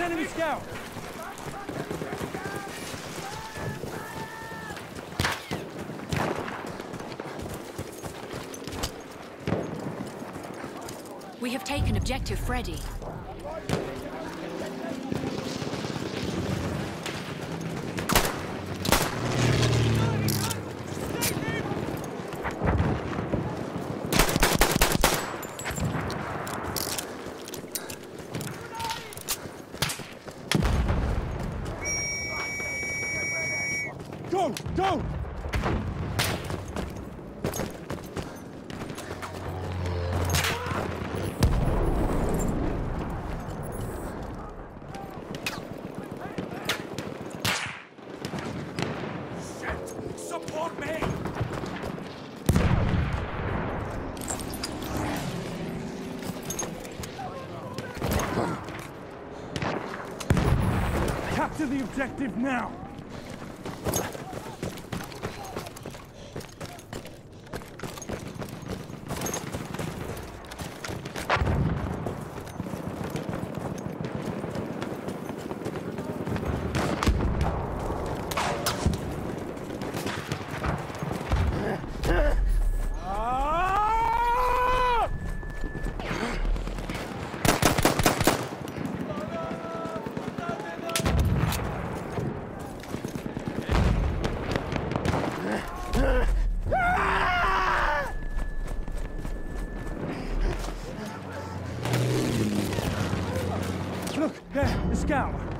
An enemy scout! We have taken objective Freddy. Objective now! Look, there, the scout.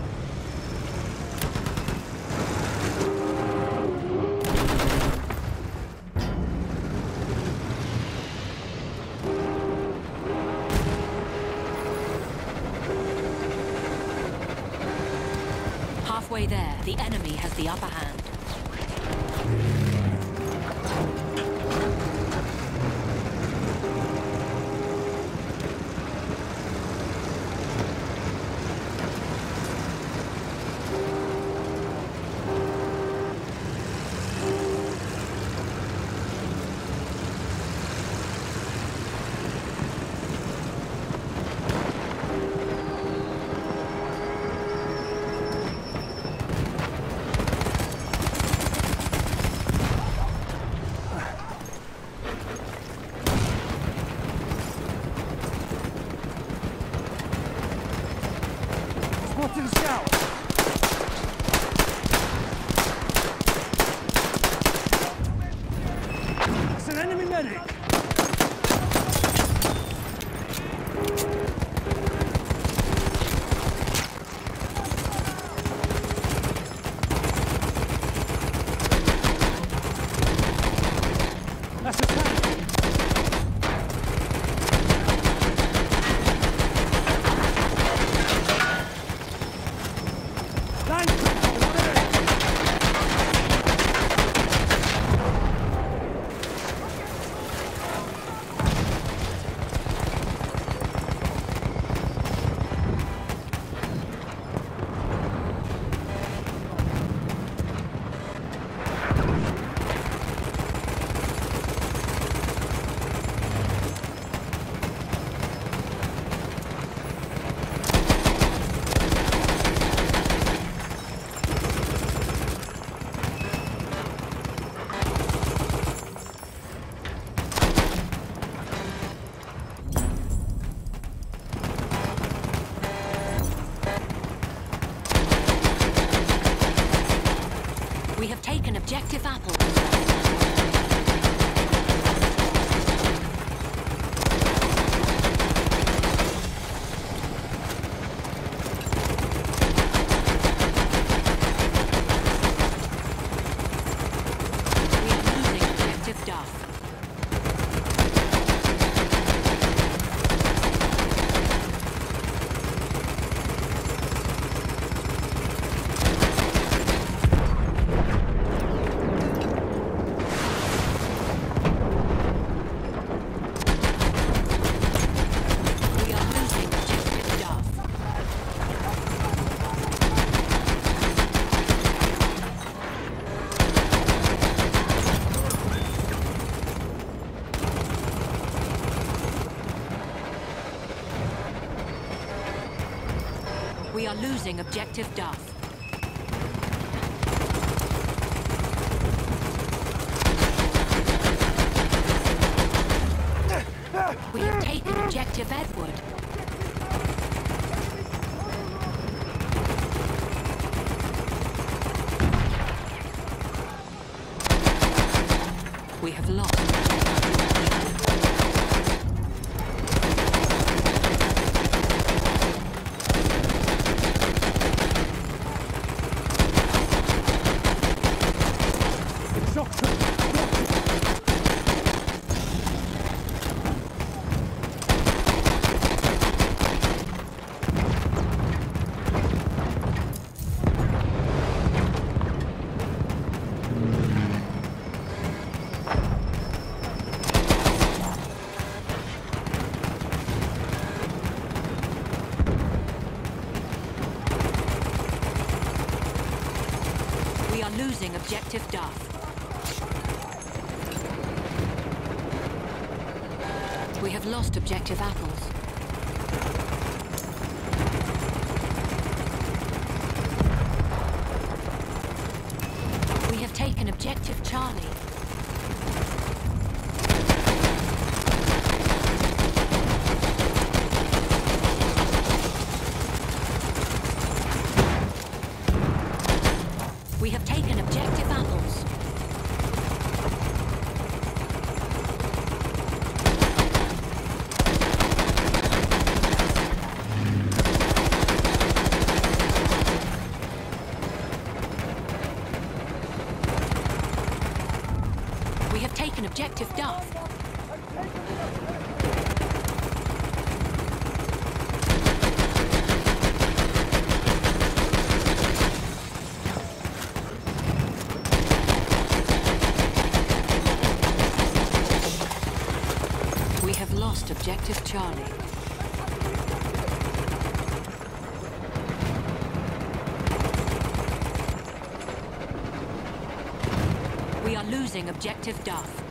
Captain Scout! We have taken objective Apple. We are losing objective Duff. We are losing objective Duff. We are losing objective Duff. We have taken objective Edward. We have lost. Shock troops! We are losing objective Duff. We have lost objective apples. We have taken objective Charlie. We have taken objective apples. We have taken objective Duff. We have lost objective Charlie. We are losing objective Duff.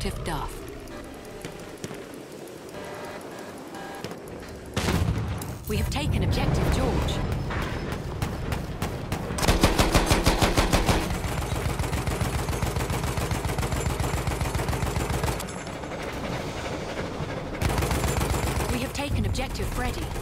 Duff. We have taken objective George. We have taken objective Freddy.